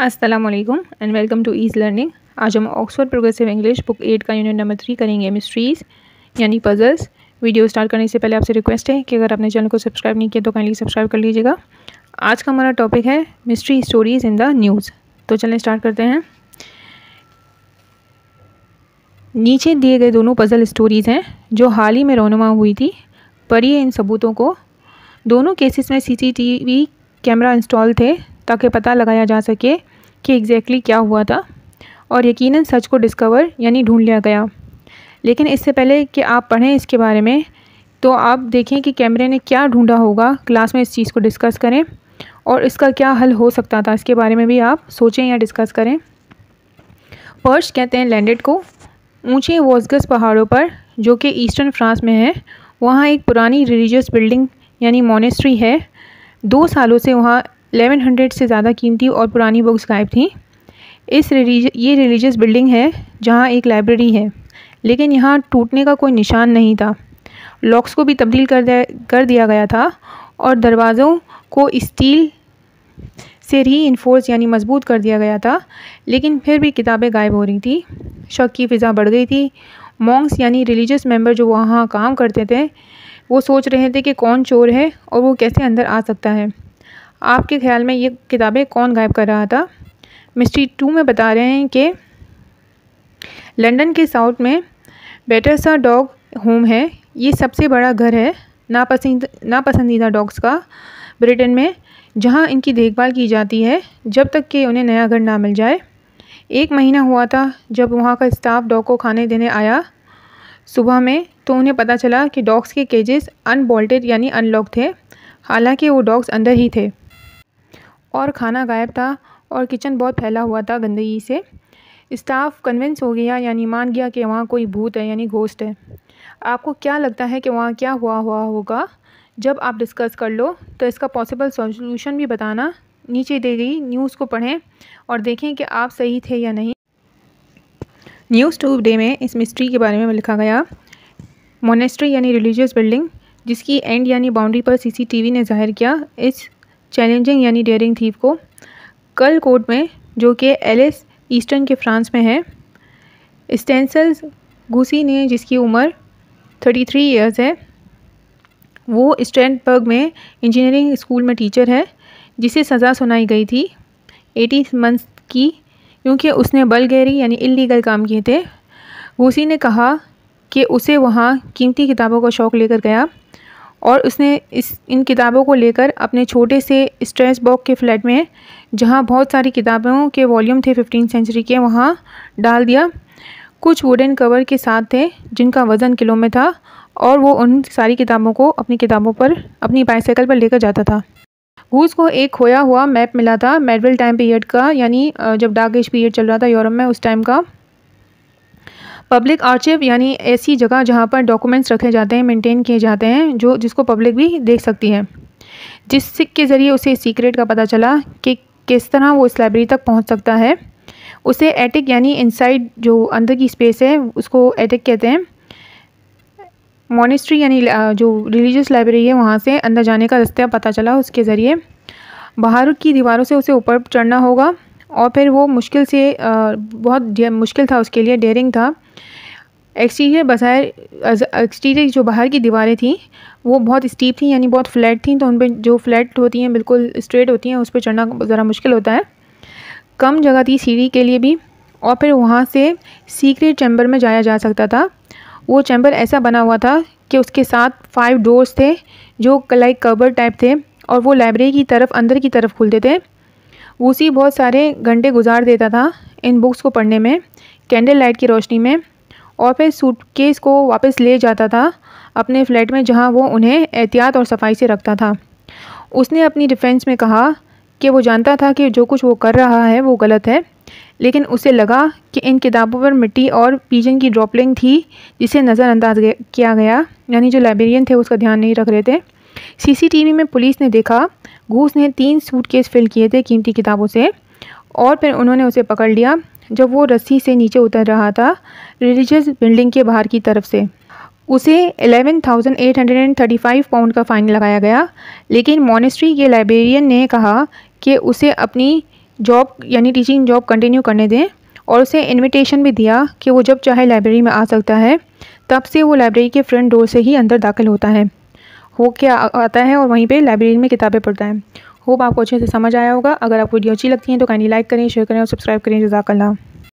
अस्सलाम वालेकुम and welcome to easy learning आज हम Oxford progressive English book eight का यूनिट नंबर थ्री करेंगे मिस्ट्रीज़ यानी पजल्स वीडियो स्टार्ट करने से पहले आपसे रिक्वेस्ट है कि अगर आपने चैनल को सब्सक्राइब नहीं किया तो काइंडली सब्सक्राइब कर लीजिएगा। आज का हमारा टॉपिक है mystery stories in the news तो चलें स्टार्ट करते हैं। नीचे दिए गए दोनों पज़ल स्टोरीज़ हैं, जो हाल ही में रोनुमा हुई थी पढ़िए इन सबूतों को, दोनों केसेस में सीसीटीवी कैमरा इंस्टॉल थे ताकि पता लगाया जा सके कि एग्जैक्टली क्या हुआ था और यकीनन सच को डिस्कवर यानी ढूंढ लिया गया। लेकिन इससे पहले कि आप पढ़ें इसके बारे में तो आप देखें कि कैमरे ने क्या ढूंढा होगा, क्लास में इस चीज़ को डिस्कस करें और इसका क्या हल हो सकता था, इसके बारे में भी आप सोचें या डिस्कस करें। पर्श कहते हैं लैंडेड को, ऊँचे वॉसगस पहाड़ों पर, जो कि ईस्टर्न फ्रांस में है, वहाँ एक पुरानी रिलीजियस बिल्डिंग यानी मोनेस्ट्री है। दो सालों से वहाँ एलेवन हंड्रेड से ज़्यादा कीमती और पुरानी बुक्स गायब थी। इस रिलीज़, ये रिलीजियस बिल्डिंग है, जहाँ एक लाइब्रेरी है, लेकिन यहाँ टूटने का कोई निशान नहीं था। लॉक्स को भी तब्दील कर दिया कर दिया गया था, और दरवाज़ों को स्टील से री इन्फोर्स यानी मज़बूत कर दिया गया था, लेकिन फिर भी किताबें गायब हो रही थी। शक की फ़िज़ा बढ़ गई थी। मॉन्ग्स यानी रिलीजियस मेंबर जो वहाँ काम करते थे, वो सोच रहे थे कि कौन चोर है और वो कैसे अंदर आ सकता है। आपके ख्याल में ये किताबें कौन गायब कर रहा था? मिस्ट्री टू में बता रहे हैं कि लंदन के साउथ में बेटरसा डॉग होम है। ये सबसे बड़ा घर है, नापसंद, नापसंदीदा डॉग्स का, ब्रिटेन में, जहाँ इनकी देखभाल की जाती है, जब तक कि उन्हें नया घर ना मिल जाए। एक महीना हुआ था जब वहाँ का स्टाफ डॉग को खाने देने आया। सुबह में तो उन्हें पता चला कि डॉग्स के केजेस अनबोल्टेड यानी अनलॉक थे। हालाँकि वो डॉग्स अंदर ही थे। और खाना गायब था और किचन बहुत फैला हुआ था गंदगी से। स्टाफ कन्विंस हो गया, यानी मान गया कि वहाँ कोई भूत है, यानी घोस्ट है। आपको क्या लगता है कि वहाँ क्या हुआ हुआ होगा? जब आप डिस्कस कर लो तो इसका पॉसिबल सॉल्यूशन भी बताना। नीचे दी गई न्यूज़ को पढ़ें और देखें कि आप सही थे या नहीं। न्यूज़ टू डे में इस मिस्ट्री के बारे में लिखा गया। मोनेस्ट्री, यानी रिलीजियस बिल्डिंग, जिसकी एंड, यानी बाउंड्री पर सीसीटीवी ने ज़ाहिर किया, इस चैलेंजिंग यानी डेयरिंग थीव को। कल कोर्ट में, जो कि एलिस ईस्टर्न के फ्रांस में है स्टेंसल्स घूसी ने, जिसकी उम्र 33 ईयर्स है, वो स्टैंडबर्ग में इंजीनियरिंग स्कूल में टीचर है, जिसे सज़ा सुनाई गई थी एटी मंथ्स की, क्योंकि उसने बलगैरी यानी इलीगल काम किए थे। घूसी ने कहा कि उसे वहाँ कीमती किताबों का शौक़ लेकर गया। और उसने इस, इन किताबों को लेकर अपने छोटे से स्ट्रेस बॉक के फ्लैट में, जहाँ बहुत सारी किताबों के वॉल्यूम थे फिफ्टीन सेंचुरी के, वहाँ डाल दिया। कुछ वुडन कवर के साथ थे, जिनका वज़न किलो में था, और वो उन सारी किताबों को अपनी किताबों पर, अपनी बाईसाइकिल पर लेकर जाता था। घूस को एक खोया हुआ मैप मिला था मेडवल टाइम पीरियड का, यानी जब डार्क एज पीरियड चल रहा था यूरोप में, उस टाइम का। पब्लिक आर्चिव यानी ऐसी जगह जहाँ पर डॉक्यूमेंट्स रखे जाते हैं मेंटेन किए जाते हैं, जो जिसको पब्लिक भी देख सकती है। जिस के ज़रिए उसे सीक्रेट का पता चला कि किस तरह वो इस लाइब्रेरी तक पहुँच सकता है, उसे एटिक यानी इनसाइड जो अंदर की स्पेस है, उसको एटिक कहते हैं। मोनिस्ट्री यानी जो रिलीजियस लाइब्रेरी है, वहाँ से अंदर जाने का रास्ता पता चला उसके ज़रिए। बाहर की दीवारों से उसे ऊपर चढ़ना होगा। और फिर वो मुश्किल से बहुत मुश्किल था उसके लिए, डेयरिंग था। एक्सटीरियर बजाय एक्सटीरियर जो बाहर की दीवारें थी, वो बहुत स्टीप थी, यानी बहुत फ्लैट थी तो उन पर जो फ्लैट होती हैं, बिल्कुल स्ट्रेट होती हैं, उस पर चढ़ना ज़रा मुश्किल होता है। कम जगह थी सीढ़ी के लिए भी, और फिर वहाँ से सीक्रेट चैम्बर में जाया जा सकता था। वो चैम्बर ऐसा बना हुआ था कि उसके साथ फाइव डोर्स थे, जो लाइक कबर टाइप थे, और वो लाइब्रेरी की तरफ़, अंदर की तरफ़ खुलते थे। उसी बहुत सारे घंटे गुजार देता था इन बुक्स को पढ़ने में, कैंडल लाइट की रोशनी में और फिर सूटकेस को वापस ले जाता था अपने फ्लैट में जहाँ वो उन्हें एहतियात और सफ़ाई से रखता था। उसने अपनी डिफेंस में कहा कि वो जानता था कि जो कुछ वो कर रहा है वो गलत है, लेकिन उसे लगा कि इन किताबों पर मिट्टी और पीजन की ड्रॉपलिंग थी जिसे नज़रअंदाज किया गया, यानी जो लाइब्रेरियन थे उसका ध्यान नहीं रख रहे थे। सीसीटीवी में पुलिस ने देखा घूस ने तीन सूटकेस फिल किए थे कीमती किताबों से और फिर उन्होंने उसे पकड़ लिया जब वो रस्सी से नीचे उतर रहा था रिलीजियस बिल्डिंग के बाहर की तरफ़ से। उसे 11,835 पाउंड का फ़ाइन लगाया गया लेकिन मोनेस्ट्री के लाइब्रेरियन ने कहा कि उसे अपनी जॉब यानी टीचिंग जॉब कंटिन्यू करने दें और उसे इनविटेशन भी दिया कि वो जब चाहे लाइब्रेरी में आ सकता है तब से वो लाइब्रेरी के फ्रंट डोर से ही अंदर दाखिल होता है। हो के आता है और वहीं पे लाइब्रेरी में किताबें पढ़ता है। होप आपको अच्छे से समझ आया होगा। अगर आपको वीडियो अच्छी लगती है तो काइंडली लाइक करें शेयर करें और सब्सक्राइब करें। जजाकल्ला।